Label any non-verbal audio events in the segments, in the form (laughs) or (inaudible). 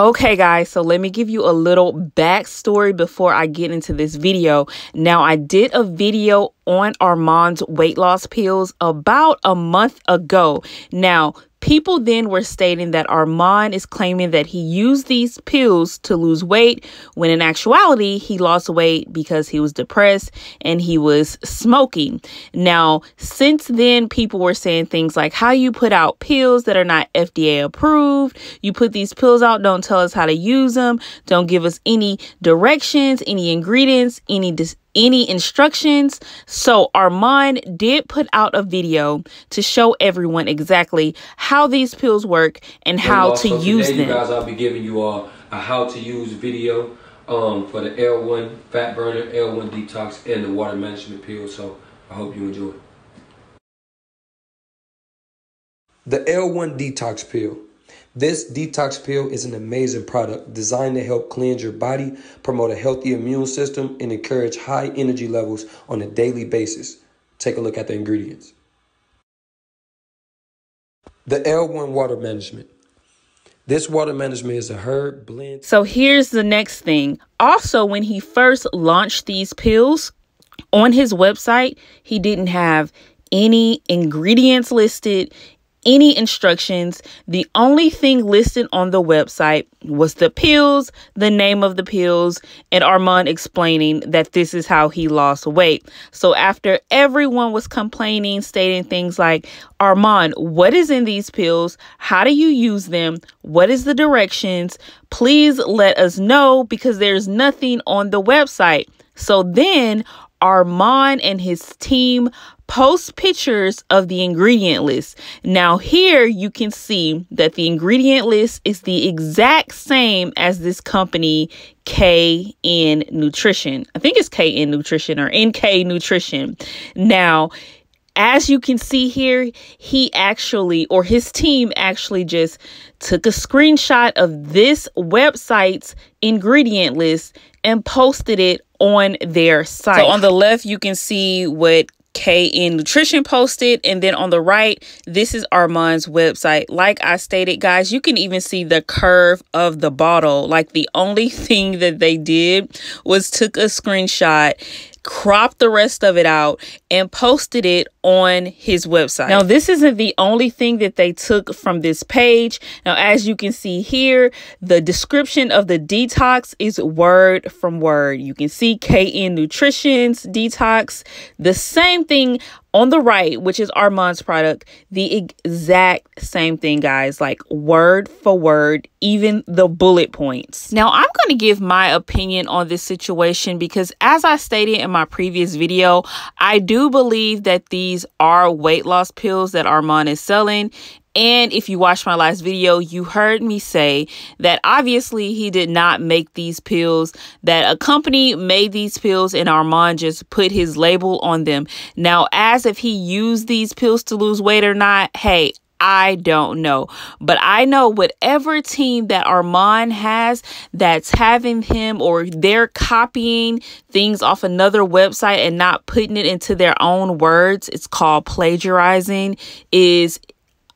Okay, guys, so let me give you a little backstory before I get into this video. Now, I did a video on Armand's weight loss pills about a month ago. Now, People then were stating that Armand is claiming that he used these pills to lose weight, when in actuality, he lost weight because he was depressed and he was smoking. Now, since then, people were saying things like how you put out pills that are not FDA approved. You put these pills out, don't tell us how to use them, don't give us any directions, any ingredients, any dis- any instructions. So Armand did put out a video to show everyone exactly how these pills work and how to so use today, them. You guys, I'll be giving you all a how to use video um, for the L1 fat burner, L1 detox, and the water management pill. So I hope you enjoy. The L1 detox pill. This detox pill is an amazing product designed to help cleanse your body, promote a healthy immune system, and encourage high energy levels on a daily basis. Take a look at the ingredients. The L1 water management. This water management is a herb blend. So here's the next thing. Also, when he first launched these pills on his website, he didn't have any ingredients listed, any instructions. The only thing listed on the website was the pills, the name of the pills, and Armand explaining that this is how he lost weight. So after everyone was complaining, stating things like, Armand, what is in these pills? How do you use them? What is the directions? Please let us know because there's nothing on the website. So then Armand and his team post pictures of the ingredient list. Now, here you can see that the ingredient list is the exact same as this company, KN Nutrition. I think it's KN Nutrition or NK Nutrition. Now, as you can see here, he actually, or his team actually just took a screenshot of this website's ingredient list and posted it on their site. So on the left, you can see what KN Nutrition posted. And then on the right, this is Armand's website. Like I stated, guys, you can even see the curve of the bottle. Like the only (laughs) thing that they did was took a screenshot cropped the rest of it out and posted it on his website. Now, this isn't the only thing that they took from this page. Now, as you can see here, the description of the detox is word from word. You can see KN Nutrition's detox. The same thing on the right, which is Armand's product, the exact same thing, guys, like word for word, even the bullet points. Now, I'm going to give my opinion on this situation because, as I stated in my previous video, I do believe that these are weight loss pills that Armand is selling. And if you watched my last video, you heard me say that obviously he did not make these pills, that a company made these pills and Armand just put his label on them. Now, as if he used these pills to lose weight or not, hey, I don't know. But I know whatever team that Armand has that's having him or they're copying things off another website and not putting it into their own words, it's called plagiarizing, is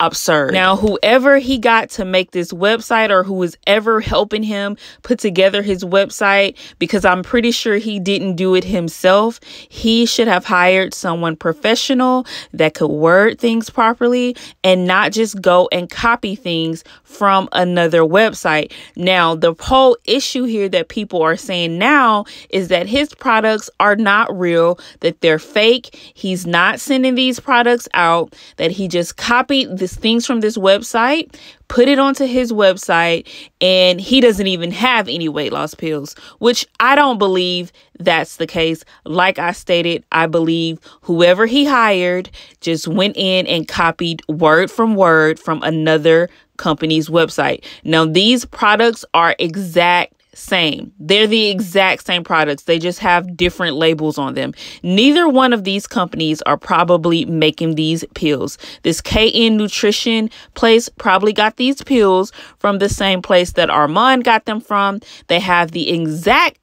absurd. Now, whoever he got to make this website or who was ever helping him put together his website, because I'm pretty sure he didn't do it himself, he should have hired someone professional that could word things properly and not just go and copy things from another website. Now, the whole issue here that people are saying now is that his products are not real, that they're fake. He's not sending these products out, that he just copied things from this website, put it onto his website, and he doesn't even have any weight loss pills, which I don't believe that's the case. Like I stated, I believe whoever he hired just went in and copied word from word from another company's website. Now, these products are exact same. They're the exact same products. They just have different labels on them. Neither one of these companies are probably making these pills. This KN Nutrition place probably got these pills from the same place that Armand got them from. They have the exact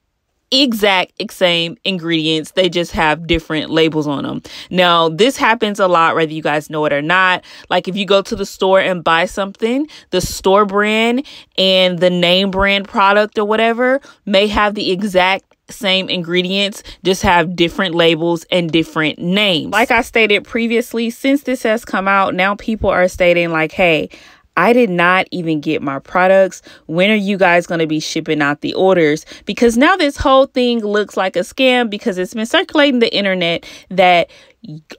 exact same ingredients. They just have different labels on them. Now, this happens a lot, whether you guys know it or not. Like if you go to the store and buy something, the store brand and the name brand product or whatever may have the exact same ingredients, just have different labels and different names. Like I stated previously, since this has come out, now people are stating, like, hey, I did not even get my products. When are you guys going to be shipping out the orders? Because now this whole thing looks like a scam because it's been circulating the internet that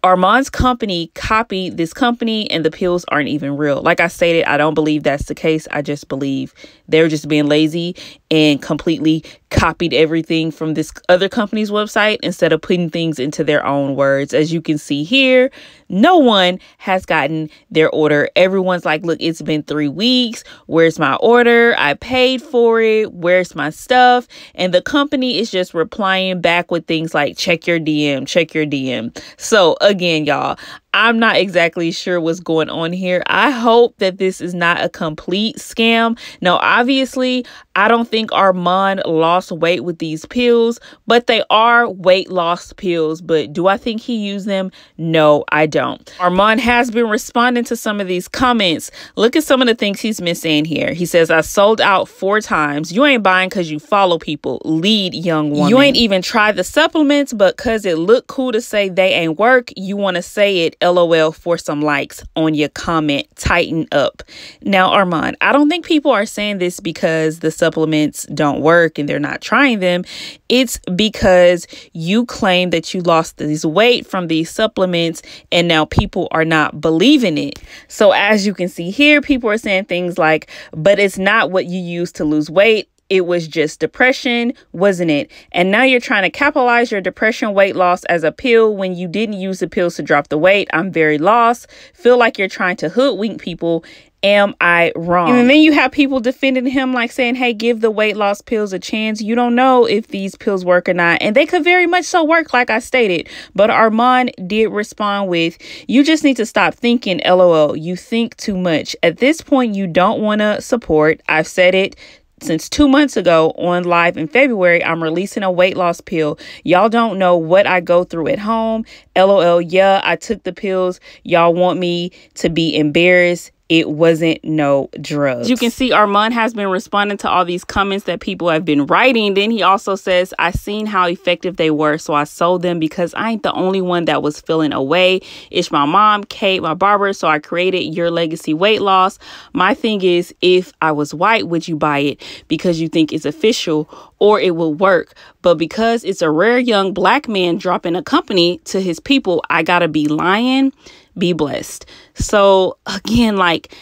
Armand's company copied this company and the pills aren't even real. Like I stated, I don't believe that's the case. I just believe they're just being lazy and completely copied everything from this other company's website instead of putting things into their own words. As you can see here, no one has gotten their order. Everyone's like, look, it's been three weeks. Where's my order? I paid for it. Where's my stuff? And the company is just replying back with things like, check your DM, check your DM. So, again, y'all, I'm not exactly sure what's going on here. I hope that this is not a complete scam. Now, obviously, I don't think Armand lost weight with these pills, but they are weight loss pills. But do I think he used them? No, I don't. Armand has been responding to some of these comments. Look at some of the things he's been saying here. He says, I sold out four times. You ain't buying because you follow people. Lead young woman. You ain't even tried the supplements, but because it looked cool to say they ain't work, you want to say it LOL for some likes on your comment. Tighten up. Now, Armand, I don't think people are saying this because the supplements don't work and they're not trying them. It's because you claim that you lost this weight from these supplements and now people are not believing it. So, as you can see here, people are saying things like, but it's not what you use to lose weight it was just depression, wasn't it? And now you're trying to capitalize your depression weight loss as a pill when you didn't use the pills to drop the weight. I'm very lost. Feel like you're trying to hoodwink people. Am I wrong? And then you have people defending him, like saying, Hey, give the weight loss pills a chance. You don't know if these pills work or not. And they could very much so work, like I stated. But Armand did respond with, You just need to stop thinking, lol. You think too much. At this point, you don't want to support. I've said it since two months ago on live in February, I'm releasing a weight loss pill. Y'all don't know what I go through at home. LOL, yeah, I took the pills. Y'all want me to be embarrassed it wasn't no drugs. You can see Armand has been responding to all these comments that people have been writing. Then he also says, I seen how effective they were, so I sold them because I ain't the only one that was feeling away. It's my mom, Kate, my barber, so I created Your Legacy Weight Loss. My thing is, if I was white, would you buy it because you think it's official or it will work? But because it's a rare young black man dropping a company to his people, I gotta be lying be blessed. So again, like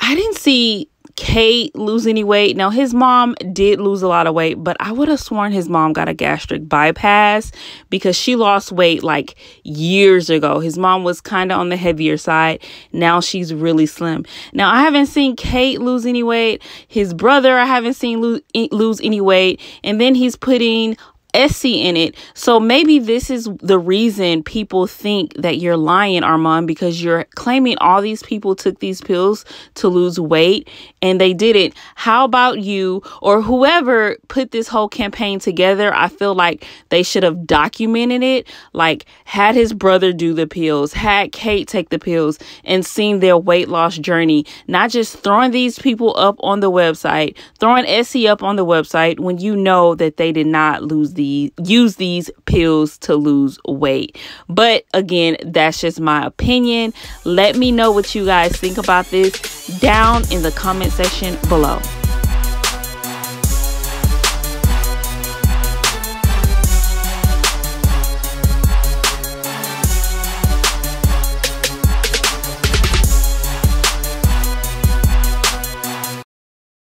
I didn't see Kate lose any weight. Now his mom did lose a lot of weight, but I would have sworn his mom got a gastric bypass because she lost weight like years ago. His mom was kind of on the heavier side. Now she's really slim. Now I haven't seen Kate lose any weight. His brother I haven't seen lose, eh, lose any weight. And then he's putting Essie in it. So maybe this is the reason people think that you're lying, Armand, because you're claiming all these people took these pills to lose weight and they didn't. How about you or whoever put this whole campaign together? I feel like they should have documented it, like had his brother do the pills, had Kate take the pills, and seen their weight loss journey, not just throwing these people up on the website, throwing Essie up on the website when you know that they did not lose the use these pills to lose weight. But again, that's just my opinion. Let me know what you guys think about this down in the comment section below.